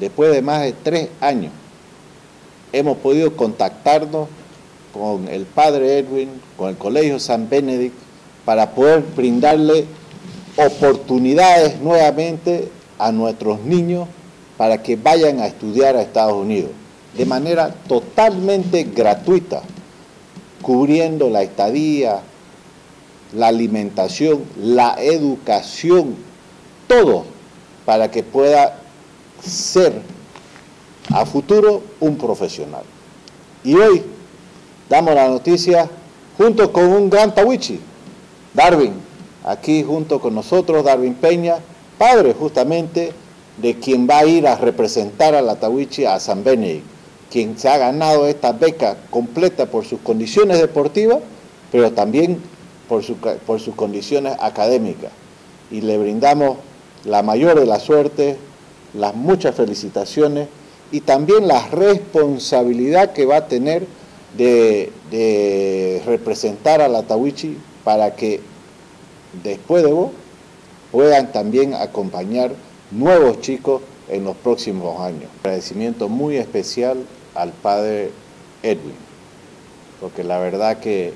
después de más de tres años, hemos podido contactarnos con el padre Edwin, con el Colegio San Benedict, para poder brindarle oportunidades nuevamente a nuestros niños para que vayan a estudiar a Estados Unidos de manera totalmente gratuita, cubriendo la estadía, la alimentación, la educación, todo para que pueda ser a futuro un profesional. Y hoy damos la noticia junto con un gran Tawichi, Darwin, aquí junto con nosotros, Darwin Peña, padre justamente de quien va a ir a representar a la Tawichi a San Benedict, quien se ha ganado esta beca completa por sus condiciones deportivas, pero también por, por sus condiciones académicas. Y le brindamos la mayor de la suerte, las muchas felicitaciones y también la responsabilidad que va a tener de, representar a la Tawichi para que después de vos puedan también acompañar nuevos chicos en los próximos años. Agradecimiento muy especial al padre Edwin, porque la verdad que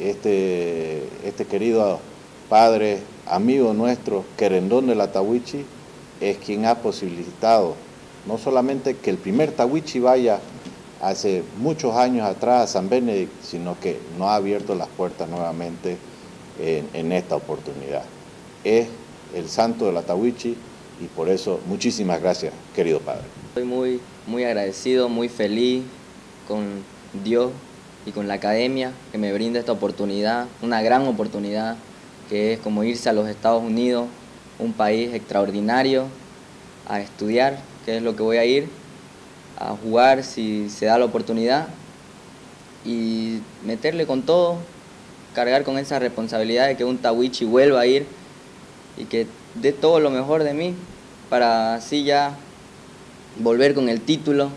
este, este querido padre, amigo nuestro, querendón de la Tawichi, es quien ha posibilitado no solamente que el primer Tawichi vaya hace muchos años atrás a San Benedict, sino que nos ha abierto las puertas nuevamente en, en esta oportunidad. Es el santo de la Tawichi y por eso muchísimas gracias, querido Padre. Estoy muy, muy agradecido, muy feliz con Dios y con la academia que me brinda esta oportunidad, una gran oportunidad que es como irse a los Estados Unidos, un país extraordinario, a estudiar, que es lo que voy a ir, a jugar si se da la oportunidad y meterle con todo, cargar con esa responsabilidad de que un Tawichi vuelva a ir y que dé todo lo mejor de mí para así ya volver con el título,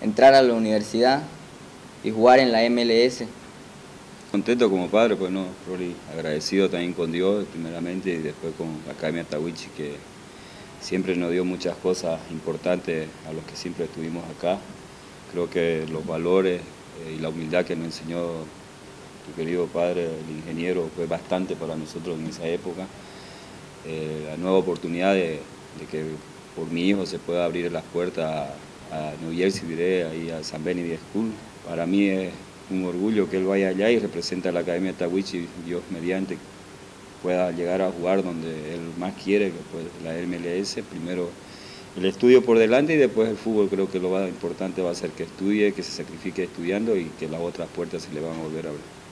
entrar a la universidad y jugar en la MLS. Contento como padre, pues no, Rory, agradecido también con Dios primeramente y después con la Academia Tawichi que siempre nos dio muchas cosas importantes a los que siempre estuvimos acá. Creo que los valores eh, y la humildad que nos enseñó tu querido padre, el ingeniero, fue bastante para nosotros en esa época. Eh, la nueva oportunidad de, que por mi hijo se pueda abrir las puertas a, New Jersey, diré, ahí a San Benedict School. Para mí es un orgullo que él vaya allá y represente a la Academia Tawichi, Dios mediante, pueda llegar a jugar donde él más quiere, que pues la MLS, primero el estudio por delante y después el fútbol creo que lo más importante va a ser que estudie, que se sacrifique estudiando y que las otras puertas se le van a volver a abrir.